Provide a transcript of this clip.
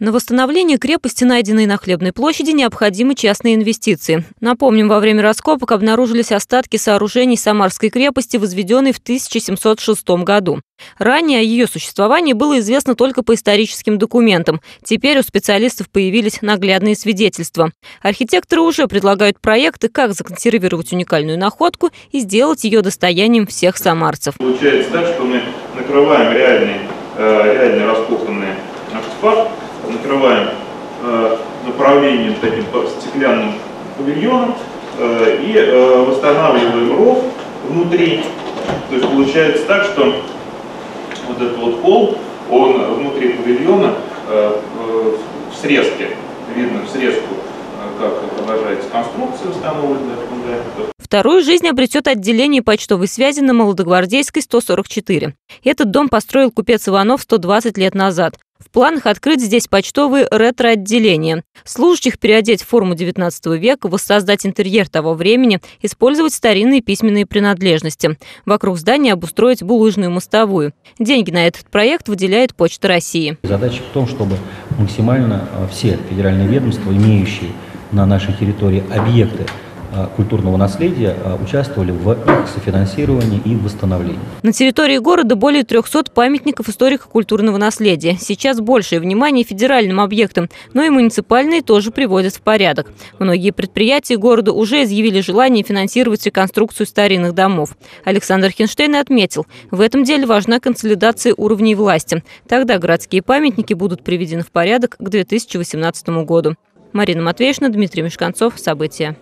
На восстановление крепости, найденной на Хлебной площади, необходимы частные инвестиции. Напомним, во время раскопок обнаружились остатки сооружений Самарской крепости, возведенной в 1706 году. Ранее о ее существовании было известно только по историческим документам. Теперь у специалистов появились наглядные свидетельства. Архитекторы уже предлагают проекты, как законсервировать уникальную находку и сделать ее достоянием всех самарцев. Получается так, что мы накрываем реальный, э, реально раскопанный артефакт, накрываем э, направлением таким стеклянным павильоном э, и э, восстанавливаем ров внутри. То есть получается так, что вот этот вот пол, он внутри павильона в срезке, видно в срезку, как отображается конструкция установленная фундамента. Вторую жизнь обретет отделение почтовой связи на Молодогвардейской 144. Этот дом построил купец Иванов 120 лет назад. В планах открыть здесь почтовые ретро-отделения. Служащих переодеть в форму 19 века, воссоздать интерьер того времени, использовать старинные письменные принадлежности. Вокруг здания обустроить булыжную мостовую. Деньги на этот проект выделяет Почта России. Задача в том, чтобы максимально а, все федеральные ведомства, имеющие на нашей территории объекты культурного наследия э, участвовали в их софинансировании и восстановлении. На территории города более 300 памятников историко-культурного наследия. Сейчас большее внимание федеральным объектам, но и муниципальные тоже приводят в порядок. Многие предприятия города уже изъявили желание финансировать реконструкцию старинных домов. Александр Хинштейн отметил, в этом деле важна консолидация уровней власти. Тогда городские памятники будут приведены в порядок к 2018 году. Марина Матвеевна, Дмитрий Мешканцов. События.